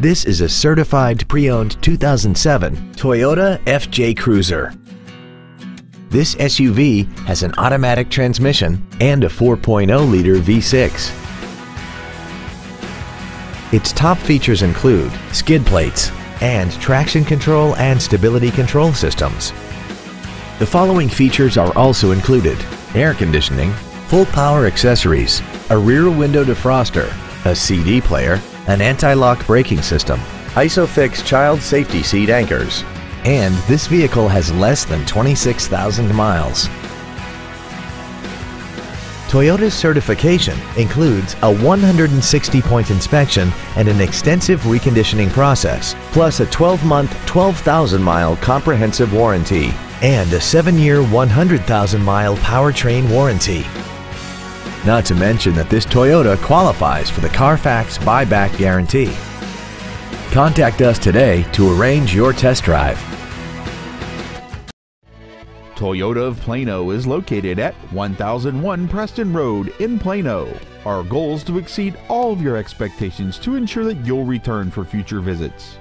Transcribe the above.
This is a certified pre-owned 2007 Toyota FJ Cruiser. This SUV has an automatic transmission and a 4.0-liter V6. Its top features include skid plates and traction control and stability control systems. The following features are also included air conditioning, full power accessories, a rear window defroster, a CD player, an anti-lock braking system, ISOFIX child safety seat anchors, and this vehicle has less than 26,000 miles. Toyota's certification includes a 160-point inspection and an extensive reconditioning process, plus a 12-month, 12,000-mile comprehensive warranty and a 7-year, 100,000-mile powertrain warranty. Not to mention that this Toyota qualifies for the Carfax buyback guarantee. Contact us today to arrange your test drive. Toyota of Plano is located at 1001 Preston Road in Plano. Our goal is to exceed all of your expectations to ensure that you'll return for future visits.